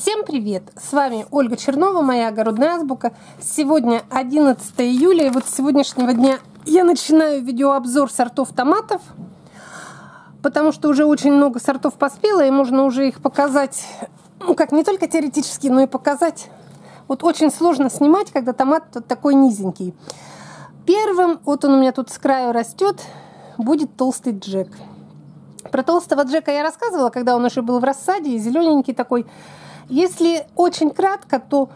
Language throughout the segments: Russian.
Всем привет! С вами Ольга Чернова, моя огородная азбука. Сегодня 11 июля, и вот с сегодняшнего дня я начинаю видеообзор сортов томатов, потому что уже очень много сортов поспело, и можно уже их показать, ну как, не только теоретически, но и показать. Вот очень сложно снимать, когда томат такой низенький. Первым, вот он у меня тут с краю растет, будет толстый джек. Про толстого джека я рассказывала, когда он еще был в рассаде, зелененький такой. Если очень кратко, то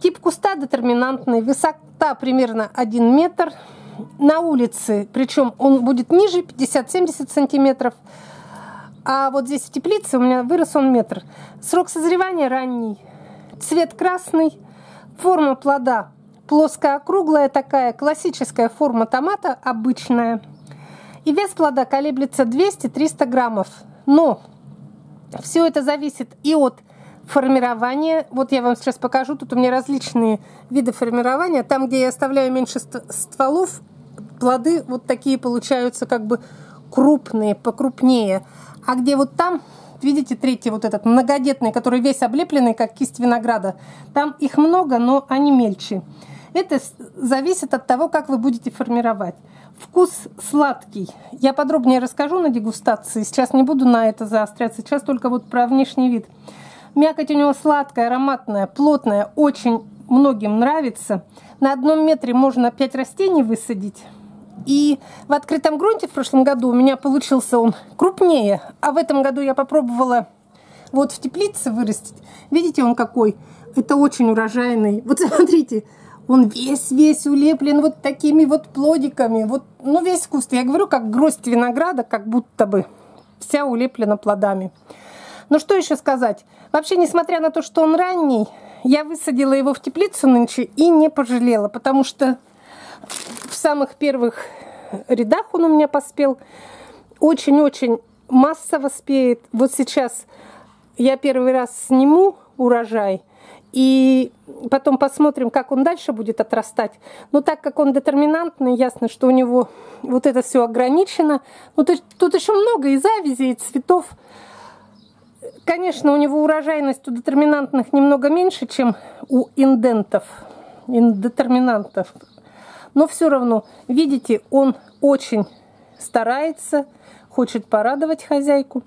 тип куста детерминантный, высота примерно 1 метр. На улице, причем он будет ниже 50-70 сантиметров. А вот здесь в теплице у меня вырос он метр. Срок созревания ранний. Цвет красный. Форма плода плоско-округлая такая, классическая форма томата, обычная. И вес плода колеблется 200-300 граммов. Но все это зависит и от формирование. Вот я вам сейчас покажу. Тут у меня различные виды формирования. Там, где я оставляю меньше стволов, плоды вот такие получаются как бы крупные, покрупнее. А где вот там, видите, третий вот этот многодетный, который весь облепленный, как кисть винограда, там их много, но они мельче. Это зависит от того, как вы будете формировать. Вкус сладкий. Я подробнее расскажу на дегустации. Сейчас не буду на это заостряться. Сейчас только вот про внешний вид. Мякоть у него сладкая, ароматная, плотная, очень многим нравится. На одном метре можно 5 растений высадить. И в открытом грунте в прошлом году у меня получился он крупнее, а в этом году я попробовала вот в теплице вырастить. Видите, он какой? Это очень урожайный. Вот смотрите, он весь-весь улеплен вот такими вот плодиками. Вот, ну, весь куст. Я говорю, как гроздь винограда, как будто бы вся улеплена плодами. Ну что еще сказать? Вообще, несмотря на то, что он ранний, я высадила его в теплицу нынче и не пожалела, потому что в самых первых рядах он у меня поспел. Очень-очень массово спеет. Вот сейчас я первый раз сниму урожай, и потом посмотрим, как он дальше будет отрастать. Но так как он детерминантный, ясно, что у него вот это все ограничено. Ну, тут еще много и завязей, и цветов. Конечно, у него урожайность у детерминантных немного меньше, чем у индентов, индетерминантов. Но все равно, видите, он очень старается, хочет порадовать хозяйку.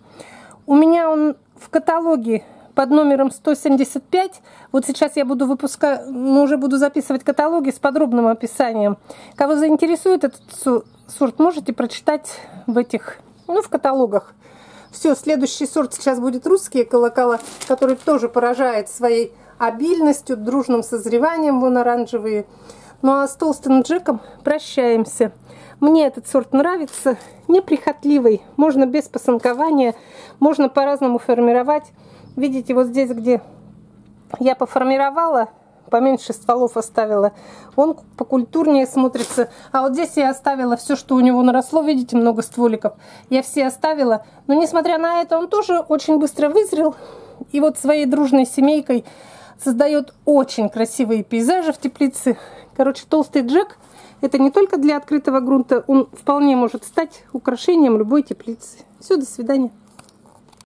У меня он в каталоге под номером 175. Вот сейчас я буду выпускать, ну, уже буду записывать каталоги с подробным описанием. Кого заинтересует этот сорт, можете прочитать в этих, ну, в каталогах. Все, следующий сорт сейчас будет русские колокола, который тоже поражает своей обильностью, дружным созреванием, вон оранжевые. Ну а с толстым джеком прощаемся. Мне этот сорт нравится, неприхотливый, можно без посанкования, можно по-разному формировать. Видите, вот здесь, где я поформировала, поменьше стволов оставила, он покультурнее смотрится. А вот здесь я оставила все, что у него наросло, видите, много стволиков. Я все оставила, но несмотря на это, он тоже очень быстро вызрел. И вот своей дружной семейкой создает очень красивые пейзажи в теплице. Короче, толстый джек это не только для открытого грунта, он вполне может стать украшением любой теплицы. Все, до свидания.